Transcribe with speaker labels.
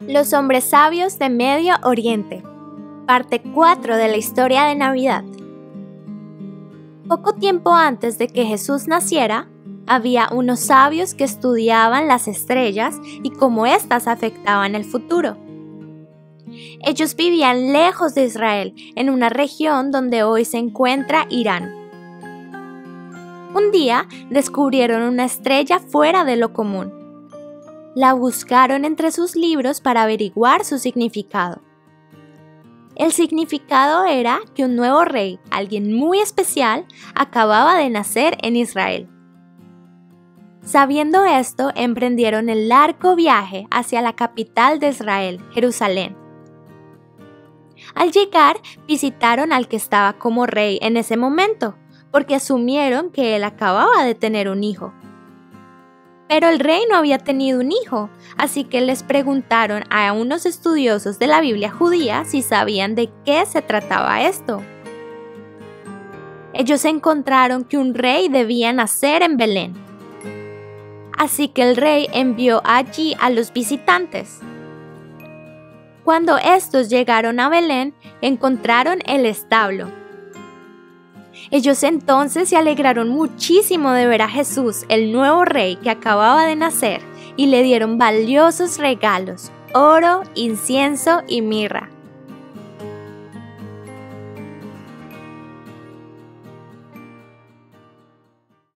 Speaker 1: Los hombres sabios de Medio Oriente. Parte 4 de la historia de Navidad. Poco tiempo antes de que Jesús naciera, había unos sabios que estudiaban las estrellas y cómo éstas afectaban el futuro. Ellos vivían lejos de Israel, en una región donde hoy se encuentra Irán. Un día descubrieron una estrella fuera de lo común la buscaron entre sus libros para averiguar su significado. El significado era que un nuevo rey, alguien muy especial, acababa de nacer en Israel. Sabiendo esto, emprendieron el largo viaje hacia la capital de Israel, Jerusalén. Al llegar, visitaron al que estaba como rey en ese momento, porque asumieron que él acababa de tener un hijo. Pero el rey no había tenido un hijo, así que les preguntaron a unos estudiosos de la Biblia judía si sabían de qué se trataba esto. Ellos encontraron que un rey debía nacer en Belén. Así que el rey envió allí a los visitantes. Cuando estos llegaron a Belén, encontraron el establo ellos entonces se alegraron muchísimo de ver a Jesús, el nuevo rey que acababa de nacer, y le dieron valiosos regalos, oro, incienso y mirra.